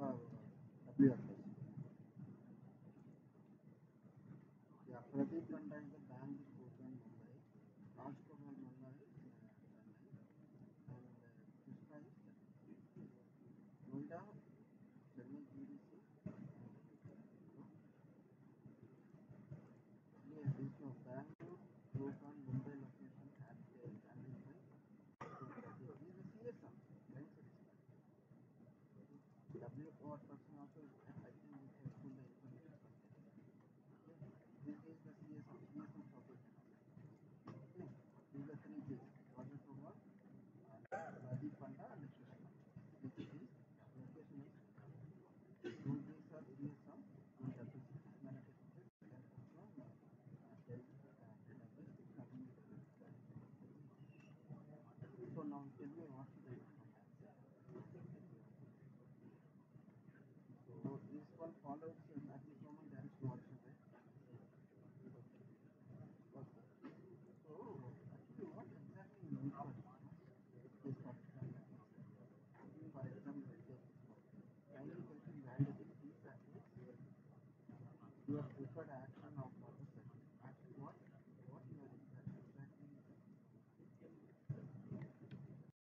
apply apply apply apply Information from there. This is the CSM, CSM support. Okay. These are three J's. Raja Kumar, and Rajiv Panda and Krishna. Which is location is two J's are CSM, one WC. Manufacturer can also uh, tell uh, database coming with the So now tell me what should